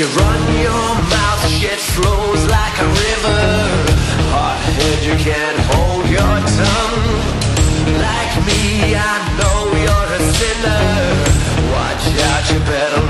You run your mouth, shit flows like a river. Hot-head, you can't hold your tongue. Like me, I know you're a sinner. Watch out, you better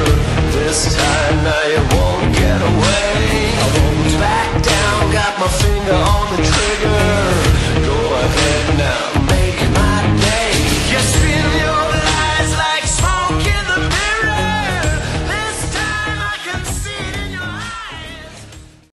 this time, now you won't get away. I won't back down, got my finger on the trigger. Go ahead now.